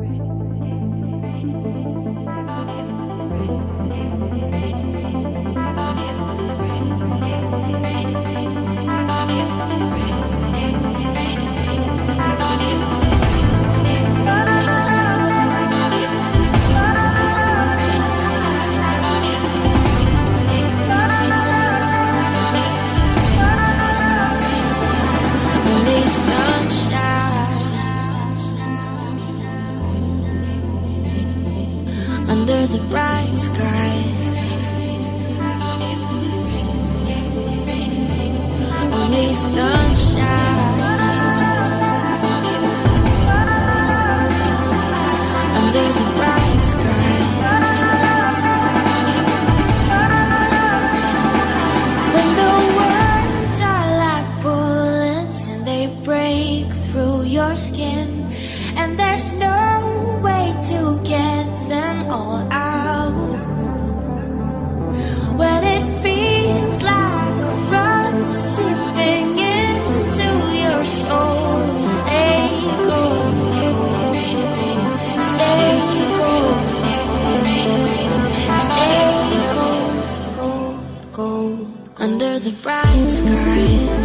Only the bright skies. Only sunshine under the bright skies. When the words are like bullets and they break through your skin, and there's no gold under the bright skies.